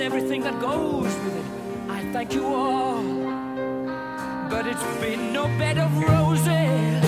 and everything that goes with it. I thank you all, but it's been no bed of roses.